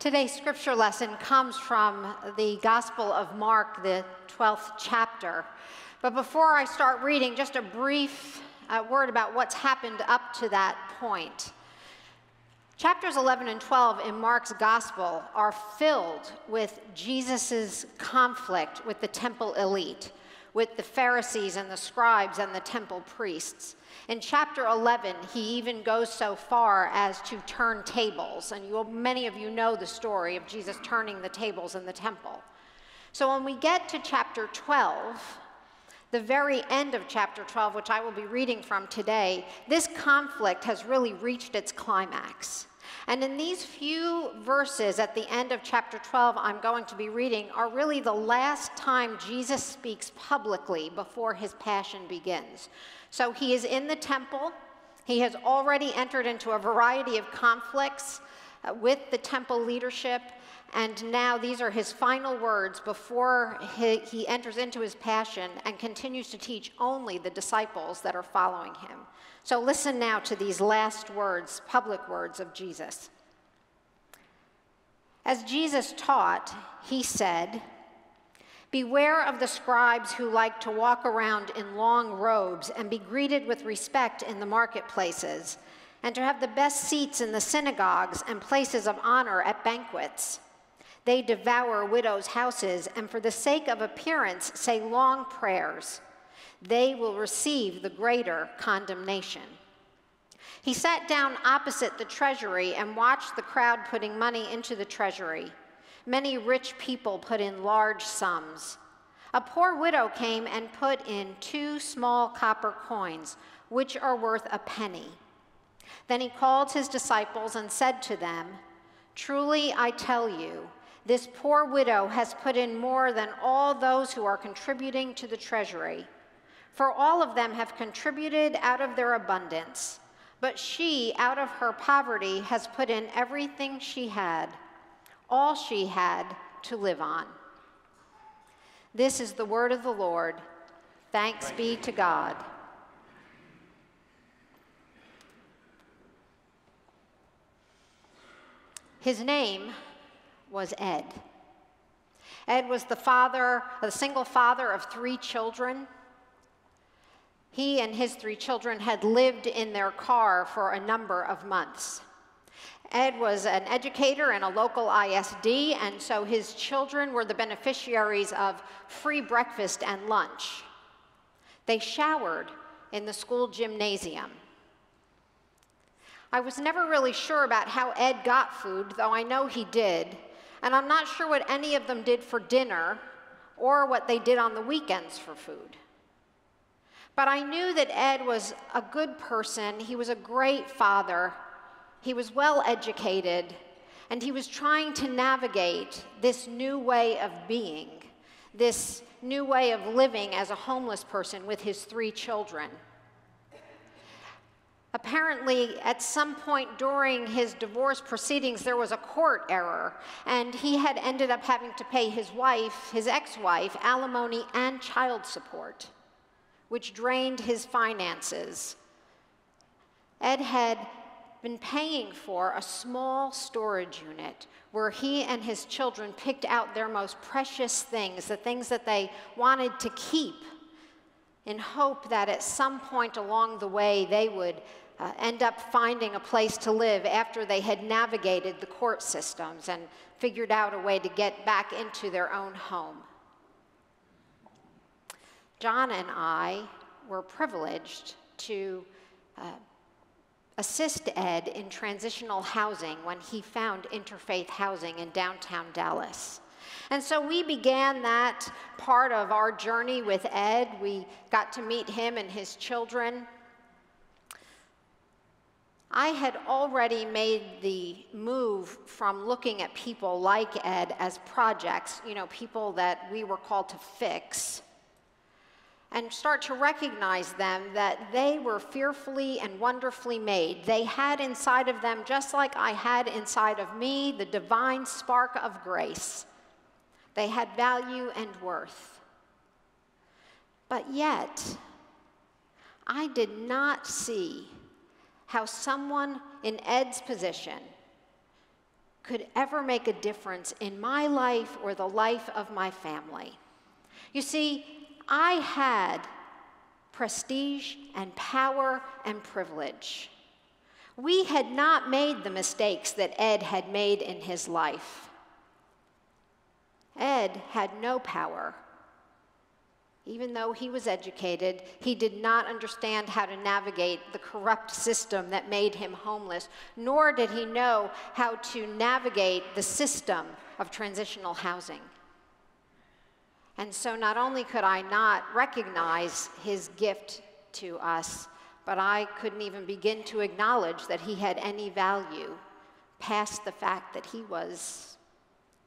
Today's scripture lesson comes from the Gospel of Mark, the 12th chapter. But before I start reading, just a brief uh, word about what's happened up to that point. Chapters 11 and 12 in Mark's Gospel are filled with Jesus' conflict with the temple elite, with the Pharisees and the scribes and the temple priests. In chapter 11, he even goes so far as to turn tables. And you, many of you know the story of Jesus turning the tables in the temple. So when we get to chapter 12, the very end of chapter 12, which I will be reading from today, this conflict has really reached its climax. And in these few verses at the end of chapter 12, I'm going to be reading, are really the last time Jesus speaks publicly before his passion begins. So he is in the temple. He has already entered into a variety of conflicts uh, with the temple leadership. And now these are his final words before he, he enters into his passion and continues to teach only the disciples that are following him. So listen now to these last words, public words of Jesus. As Jesus taught, he said, Beware of the scribes who like to walk around in long robes and be greeted with respect in the marketplaces, and to have the best seats in the synagogues and places of honor at banquets. They devour widows' houses, and for the sake of appearance say long prayers. They will receive the greater condemnation. He sat down opposite the treasury and watched the crowd putting money into the treasury. Many rich people put in large sums. A poor widow came and put in two small copper coins, which are worth a penny. Then he called his disciples and said to them, Truly I tell you, this poor widow has put in more than all those who are contributing to the treasury. For all of them have contributed out of their abundance, but she, out of her poverty, has put in everything she had all she had to live on. This is the word of the Lord. Thanks be to God. His name was Ed. Ed was the father, the single father of three children. He and his three children had lived in their car for a number of months. Ed was an educator in a local ISD, and so his children were the beneficiaries of free breakfast and lunch. They showered in the school gymnasium. I was never really sure about how Ed got food, though I know he did, and I'm not sure what any of them did for dinner or what they did on the weekends for food. But I knew that Ed was a good person, he was a great father, he was well educated, and he was trying to navigate this new way of being, this new way of living as a homeless person with his three children. Apparently, at some point during his divorce proceedings, there was a court error, and he had ended up having to pay his wife, his ex wife, alimony and child support, which drained his finances. Ed had been paying for a small storage unit where he and his children picked out their most precious things, the things that they wanted to keep, in hope that at some point along the way they would uh, end up finding a place to live after they had navigated the court systems and figured out a way to get back into their own home. John and I were privileged to uh, assist Ed in transitional housing when he found interfaith housing in downtown Dallas. And so we began that part of our journey with Ed. We got to meet him and his children. I had already made the move from looking at people like Ed as projects, you know, people that we were called to fix, and start to recognize them that they were fearfully and wonderfully made. They had inside of them, just like I had inside of me, the divine spark of grace. They had value and worth. But yet, I did not see how someone in Ed's position could ever make a difference in my life or the life of my family. You see, I had prestige and power and privilege. We had not made the mistakes that Ed had made in his life. Ed had no power. Even though he was educated, he did not understand how to navigate the corrupt system that made him homeless, nor did he know how to navigate the system of transitional housing. And so not only could I not recognize his gift to us, but I couldn't even begin to acknowledge that he had any value past the fact that he was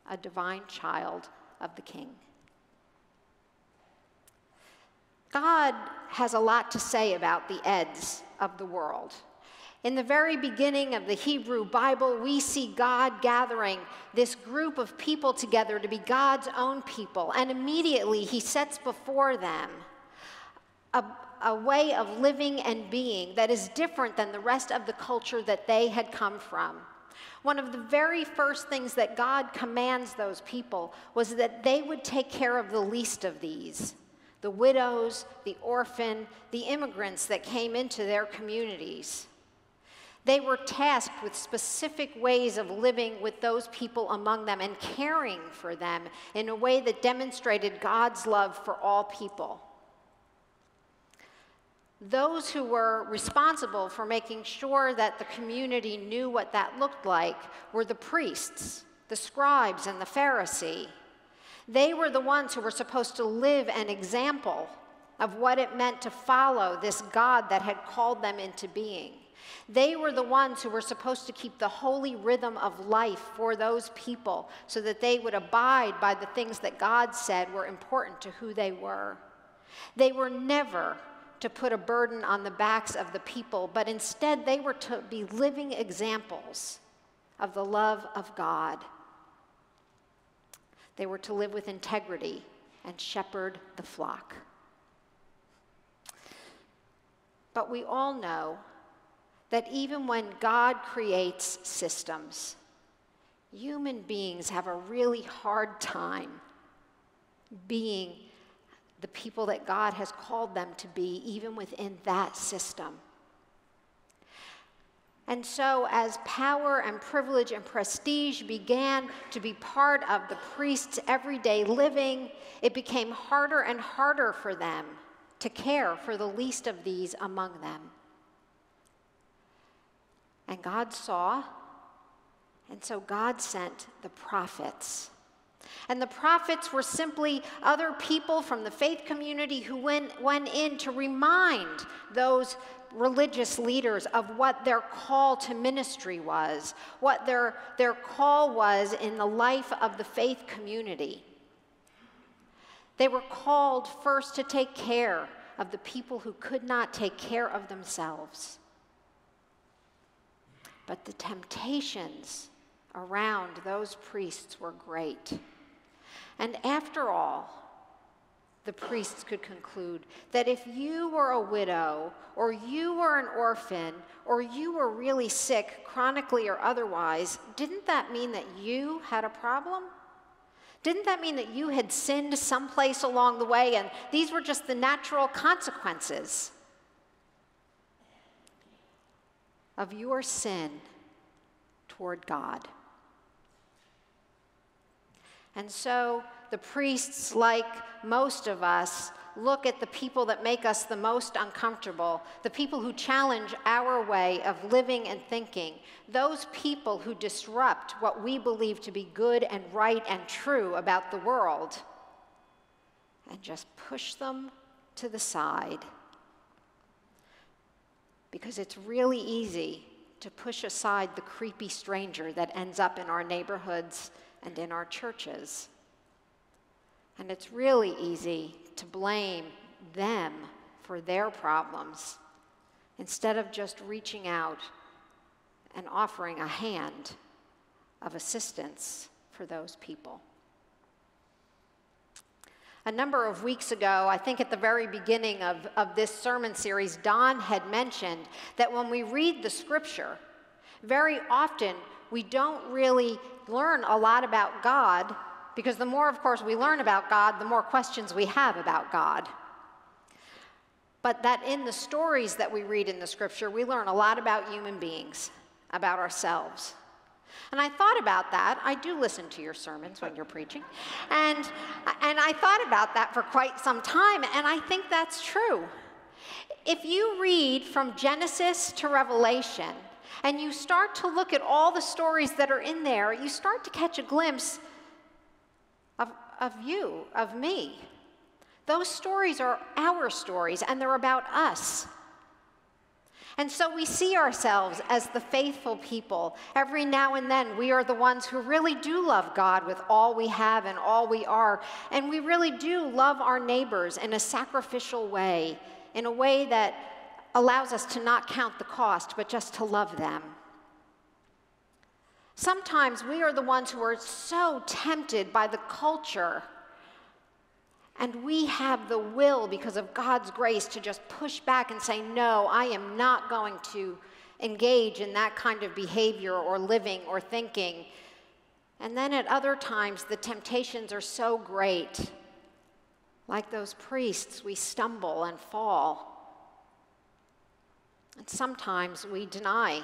a divine child of the king. God has a lot to say about the Eds of the world. In the very beginning of the Hebrew Bible, we see God gathering this group of people together to be God's own people. And immediately he sets before them a, a, way of living and being that is different than the rest of the culture that they had come from. One of the very first things that God commands those people was that they would take care of the least of these the widows, the orphan, the immigrants that came into their communities. They were tasked with specific ways of living with those people among them and caring for them in a way that demonstrated God's love for all people. Those who were responsible for making sure that the community knew what that looked like were the priests, the scribes, and the Pharisee. They were the ones who were supposed to live an example of what it meant to follow this God that had called them into being. They were the ones who were supposed to keep the holy rhythm of life for those people so that they would abide by the things that God said were important to who they were. They were never to put a burden on the backs of the people, but instead they were to be living examples of the love of God. They were to live with integrity and shepherd the flock. But we all know that even when God creates systems, human beings have a really hard time being the people that God has called them to be, even within that system. And so, as power and privilege and prestige began to be part of the priest's everyday living, it became harder and harder for them to care for the least of these among them. And God saw, and so God sent the prophets. And the prophets were simply other people from the faith community who went, went in to remind those religious leaders of what their call to ministry was, what their, their call was in the life of the faith community. They were called first to take care of the people who could not take care of themselves. But the temptations around those priests were great. And after all, the priests could conclude that if you were a widow, or you were an orphan, or you were really sick, chronically or otherwise, didn't that mean that you had a problem? Didn't that mean that you had sinned someplace along the way and these were just the natural consequences of your sin toward God? And so the priests, like most of us, look at the people that make us the most uncomfortable, the people who challenge our way of living and thinking, those people who disrupt what we believe to be good and right and true about the world, and just push them to the side. Because it's really easy to push aside the creepy stranger that ends up in our neighborhoods and in our churches. And it's really easy to blame them for their problems instead of just reaching out and offering a hand of assistance for those people. A number of weeks ago, I think at the very beginning of, of this sermon series, Don had mentioned that when we read the scripture, very often we don't really learn a lot about God because the more, of course, we learn about God, the more questions we have about God. But that in the stories that we read in the scripture, we learn a lot about human beings, about ourselves. And I thought about that. I do listen to your sermons when you're preaching. And, and I thought about that for quite some time, and I think that's true. If you read from Genesis to Revelation, and you start to look at all the stories that are in there, you start to catch a glimpse of, of you, of me. Those stories are our stories, and they're about us. And so we see ourselves as the faithful people. Every now and then, we are the ones who really do love God with all we have and all we are. And we really do love our neighbors in a sacrificial way, in a way that allows us to not count the cost, but just to love them. Sometimes we are the ones who are so tempted by the culture and we have the will, because of God's grace, to just push back and say, No, I am not going to engage in that kind of behavior or living or thinking. And then at other times, the temptations are so great. Like those priests, we stumble and fall. And sometimes we deny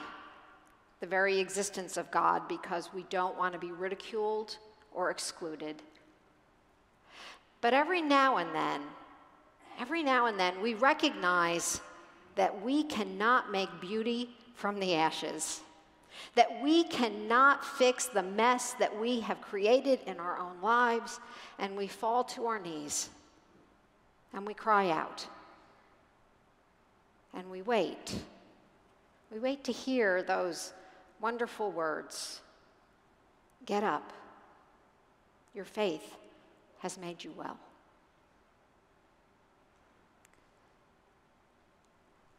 the very existence of God because we don't want to be ridiculed or excluded. But every now and then, every now and then, we recognize that we cannot make beauty from the ashes, that we cannot fix the mess that we have created in our own lives, and we fall to our knees and we cry out and we wait. We wait to hear those wonderful words Get up. Your faith has made you well.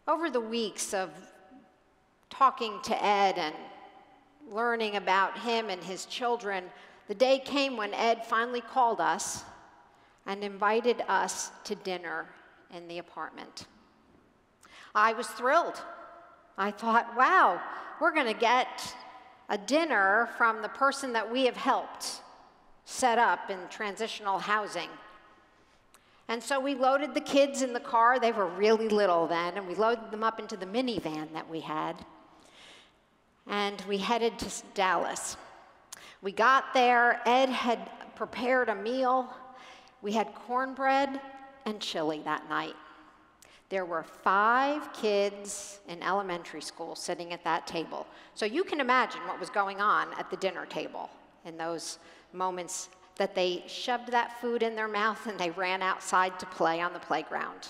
Over the weeks of talking to Ed and learning about him and his children, the day came when Ed finally called us and invited us to dinner in the apartment. I was thrilled. I thought, wow, we're going to get a dinner from the person that we have helped set up in transitional housing. And so we loaded the kids in the car. They were really little then, and we loaded them up into the minivan that we had. And we headed to Dallas. We got there. Ed had prepared a meal. We had cornbread and chili that night. There were five kids in elementary school sitting at that table. So you can imagine what was going on at the dinner table in those moments that they shoved that food in their mouth and they ran outside to play on the playground.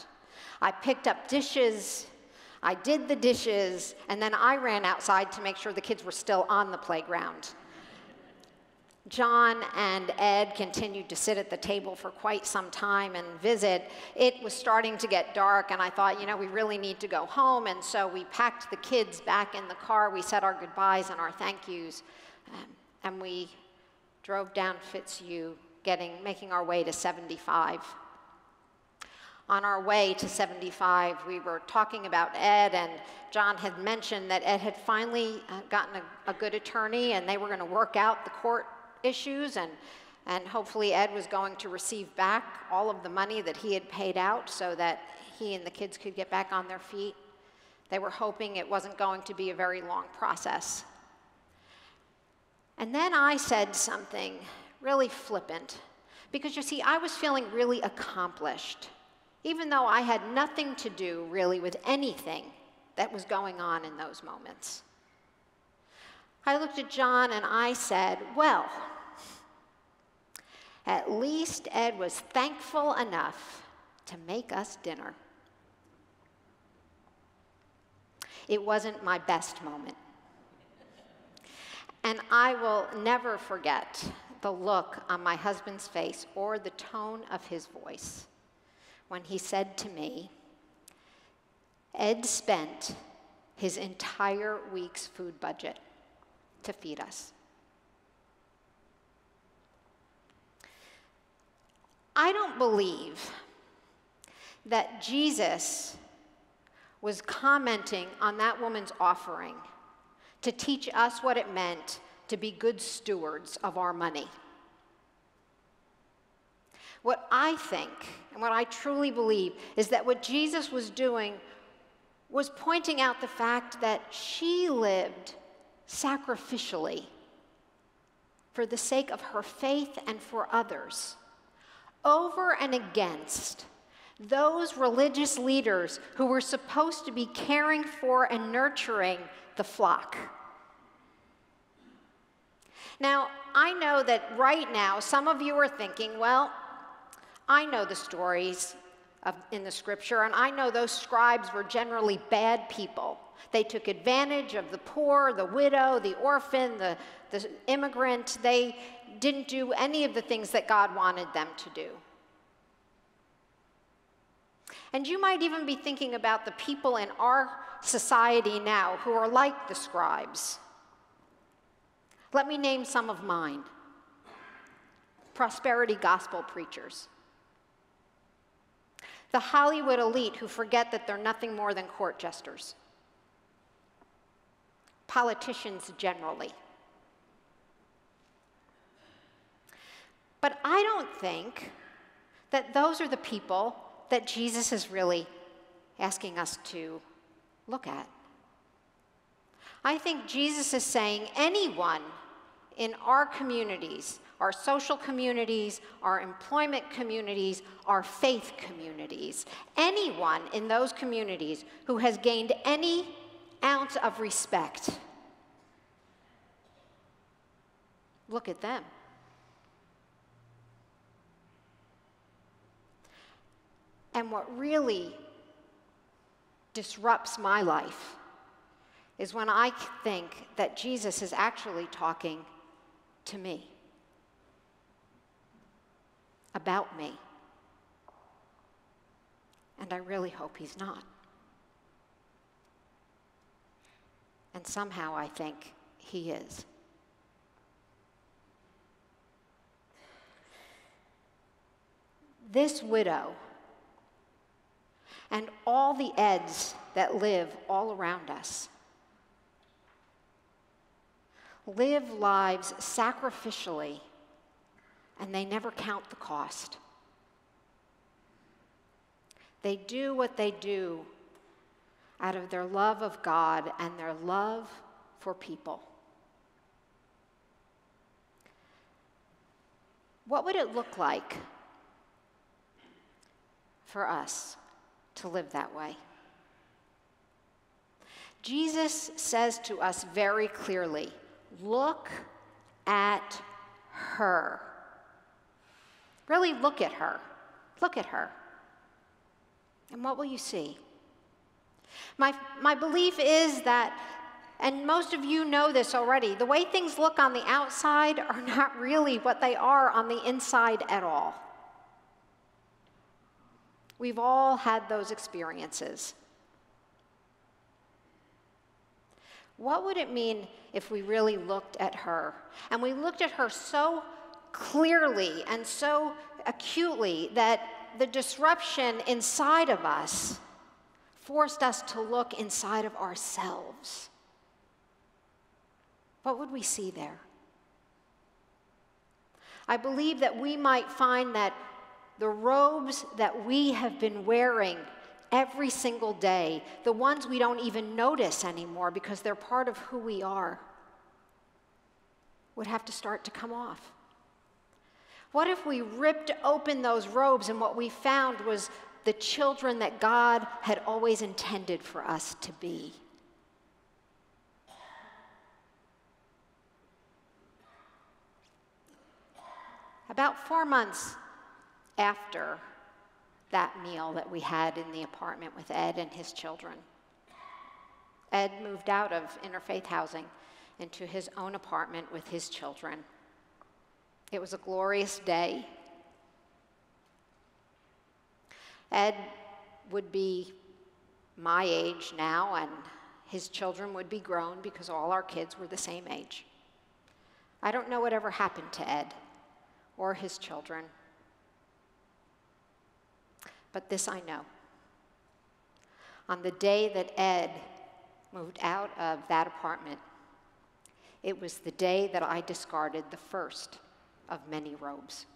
I picked up dishes, I did the dishes, and then I ran outside to make sure the kids were still on the playground. John and Ed continued to sit at the table for quite some time and visit. It was starting to get dark, and I thought, you know, we really need to go home. And so we packed the kids back in the car. We said our goodbyes and our thank yous, um, and we drove down Fitzhugh, getting, making our way to 75. On our way to 75, we were talking about Ed, and John had mentioned that Ed had finally uh, gotten a, a good attorney, and they were going to work out the court issues, and, and hopefully Ed was going to receive back all of the money that he had paid out so that he and the kids could get back on their feet. They were hoping it wasn't going to be a very long process. And then I said something really flippant because you see, I was feeling really accomplished, even though I had nothing to do really with anything that was going on in those moments. I looked at John and I said, Well, at least Ed was thankful enough to make us dinner. It wasn't my best moment. And I will never forget the look on my husband's face or the tone of his voice when he said to me, Ed spent his entire week's food budget to feed us. I don't believe that Jesus was commenting on that woman's offering to teach us what it meant to be good stewards of our money. What I think and what I truly believe is that what Jesus was doing was pointing out the fact that she lived sacrificially for the sake of her faith and for others, over and against those religious leaders who were supposed to be caring for and nurturing the flock. Now, I know that right now some of you are thinking, well, I know the stories of, in the scripture, and I know those scribes were generally bad people. They took advantage of the poor, the widow, the orphan, the, the immigrant. They didn't do any of the things that God wanted them to do. And you might even be thinking about the people in our society now who are like the scribes. Let me name some of mine prosperity gospel preachers, the Hollywood elite who forget that they're nothing more than court jesters, politicians generally. But I don't think that those are the people that Jesus is really asking us to look at. I think Jesus is saying anyone in our communities, our social communities, our employment communities, our faith communities, anyone in those communities who has gained any ounce of respect, look at them. And what really disrupts my life is when I think that Jesus is actually talking to me, about me. And I really hope he's not. And somehow I think he is. This widow and all the Eds that live all around us. Live lives sacrificially, and they never count the cost. They do what they do out of their love of God and their love for people. What would it look like for us to live that way. Jesus says to us very clearly look at her. Really look at her. Look at her. And what will you see? My, my belief is that, and most of you know this already, the way things look on the outside are not really what they are on the inside at all. We've all had those experiences. What would it mean if we really looked at her? And we looked at her so clearly and so acutely that the disruption inside of us forced us to look inside of ourselves. What would we see there? I believe that we might find that the robes that we have been wearing every single day, the ones we don't even notice anymore because they're part of who we are, would have to start to come off. What if we ripped open those robes and what we found was the children that God had always intended for us to be? About four months after that meal that we had in the apartment with Ed and his children. Ed moved out of interfaith housing into his own apartment with his children. It was a glorious day. Ed would be my age now, and his children would be grown because all our kids were the same age. I don't know whatever happened to Ed or his children. But this I know. On the day that Ed moved out of that apartment, It was the day that I discarded the first of many robes.